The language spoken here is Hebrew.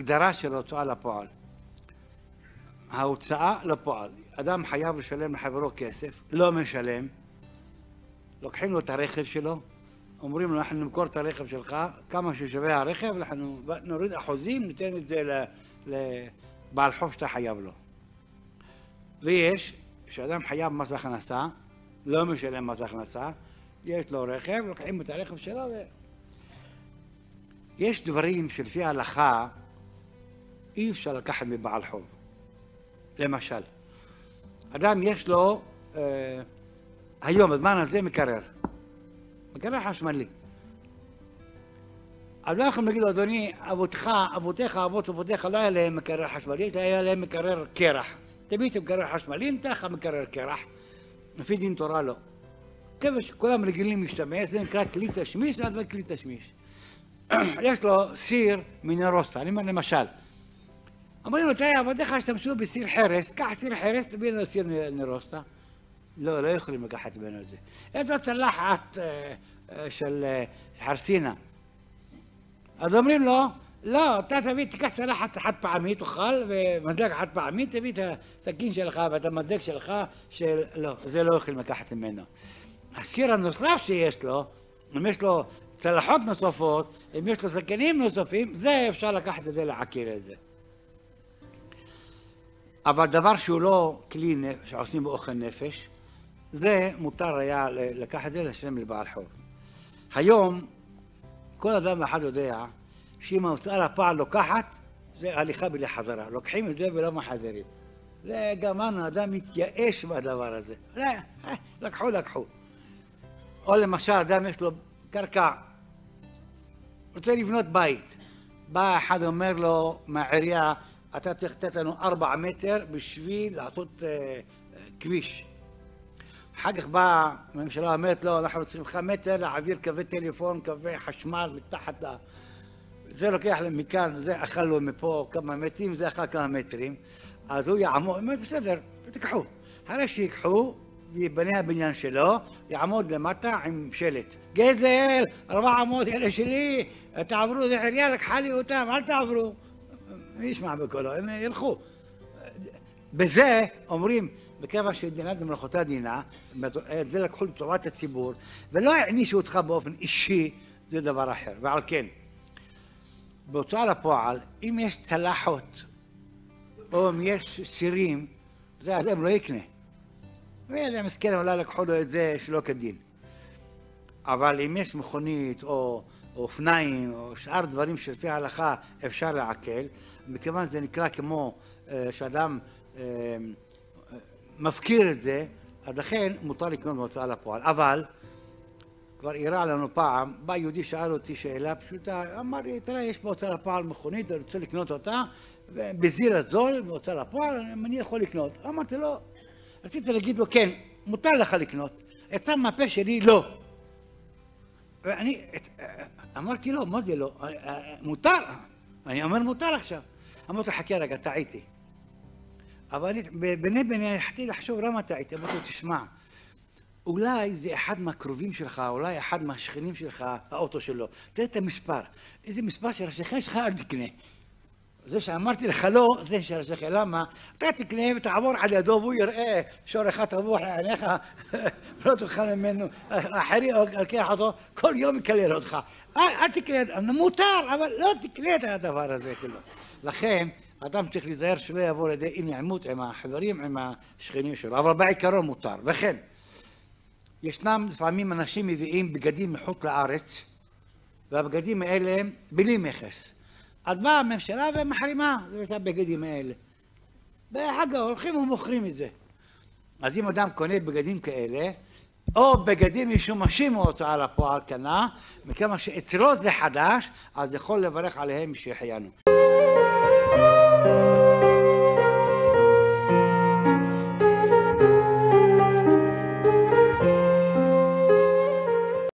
הגדרה של הוצאה לפועל. ההוצאה לפועל, אדם חייב לשלם לחברו כסף, לא משלם, לוקחים לו את הרכב שלו, אומרים לו אנחנו נמכור את הרכב שלך, כמה ששווה הרכב, אנחנו נוריד אחוזים, ניתן את זה לבעל חוב שאתה חייב לו. ויש, כשאדם חייב מס הכנסה, לא משלם מס הכנסה, יש לו רכב, לוקחים את הרכב שלו ו... יש דברים שלפי ההלכה אי אפשר לקחת מבעל חוב. למשל, אדם יש לו אה, היום, בזמן הזה מקרר. מקרר חשמלי. אז לא יכולים להגיד לו, אדוני, אבותיך, אבותיך, אבות אבותיך, לא היה להם מקרר חשמלי, היה להם מקרר קרח. תביא את המקרר חשמלי, ניתן לך מקרר קרח. לפי דין תורה לא. כיוון שכולם רגילים להשתמש, זה נקרא כלי תשמיש, אז זה כלי תשמיש. יש לו סיר מנרוסטה, אני אומר למשל, אומרים לו, תראה, עבדיך השתמשו בסיר חרס, קח סיר חרס, תביא לנו סיר נרוסטה. לא, לא יכולים לקחת ממנו את זה. לו צלחת אה, אה, של אה, חרסינה. אז אומרים לו, לא, אתה תביא, תיקח צלחת חד פעמית, תאכל, ומזלג חד פעמית, תביא את הסכין שלך ואת המזלג שלך, של... לא, זה לא יכולים לקחת ממנו. הסיר הנוסף שיש לו, אם יש לו צלחות נוספות, אם יש לו סכינים נוספים, זה אפשר לקחת את זה לעקר את זה. אבל דבר שהוא לא כלי שעושים בו אוכל נפש, זה מותר היה לקחת את זה לשלם לבעל חוב. היום כל אדם ואחד יודע שאם ההוצאה לפועל לוקחת, זה הליכה בלי חזרה. לוקחים את זה ולא מחזרים. זה גמרנו, אדם מתייאש מהדבר הזה. לא, לקחו, לקחו. או למשל, אדם יש לו קרקע, רוצה לבנות בית. בא אחד אומר לו מהעירייה, אתה צריך לתת לנו ארבע מטר בשביל לעשות uh, כביש. אחר כך באה הממשלה אומרת לו, אנחנו צריכים לך מטר להעביר קווי טלפון, קווי חשמל מתחת ל... זה לוקח להם מכאן, זה אכל לו מפה כמה מטרים, זה אכל כמה מטרים. אז הוא יעמוד, אומר בסדר, תיקחו. אחרי שיקחו, ייבנה הבניין שלו, יעמוד למטה עם שלט. גזל, ארבע מאות אלה שלי, תעברו, זה עירייה לקחה לי אותם, אל תעברו. מי ישמע בקולו, הם ילכו. בזה אומרים, מכיוון שמדינת מלאכותה דינה, את זה לקחו לטובת הציבור, ולא הענישו אותך באופן אישי, זה דבר אחר. ועל כן, בהוצאה לפועל, אם יש צלחות, או אם יש סירים, זה אדם לא יקנה. ואדם מסכן, אולי לקחו לו את זה שלא כדין. אבל אם יש מכונית, או אופניים, או שאר דברים שלפי ההלכה אפשר לעכל, מכיוון שזה נקרא כמו שאדם מפקיר את זה, אז לכן מותר לקנות בהוצאה לפועל. אבל, כבר אירע לנו פעם, בא יהודי שאל אותי שאלה פשוטה, אמר לי, תראה, יש בהוצאה לפועל מכונית, אני רוצה לקנות אותה, בזיר הזול, בהוצאה לפועל, אני יכול לקנות. אמרתי לו, רציתי להגיד לו, כן, מותר לך לקנות. יצא מהפה שלי, לא. ואני אמרתי לו, מה זה לא? מותר. אני אומר, מותר עכשיו. אמרתי לו, חכה רגע, טעיתי. אבל ביני ביני התחלתי לחשוב למה טעיתי. אמרתי לו, תשמע, אולי זה אחד מהקרובים שלך, אולי אחד מהשכנים שלך, האוטו שלו. תראה את המספר. איזה מספר של השכן שלך, אל תקנה. זה שאמרתי לך לא, זה של השכן. למה? אתה תקנה ותעבור על ידו והוא יראה שור אחד תבוח לעיניך, לא תאכל ממנו, אחרי לוקח אותו, כל יום יקלל אותך. אל תקנה, מותר, אבל לא תקנה את הדבר הזה כאילו. לכן, אדם צריך להיזהר שלא יבוא לידי אי נעימות עם החברים, עם השכנים שלו, אבל בעיקרון מותר. וכן, ישנם לפעמים אנשים מביאים בגדים מחוץ לארץ, והבגדים האלה בלי מכס. אז באה הממשלה ומחרימה את הבגדים האלה. בחג הולכים ומוכרים את זה. אז אם אדם קונה בגדים כאלה, או בגדים משומשים מהוצאה לפועל קנה, מכיוון שאצלו זה חדש, אז יכול לברך עליהם שהחיינו.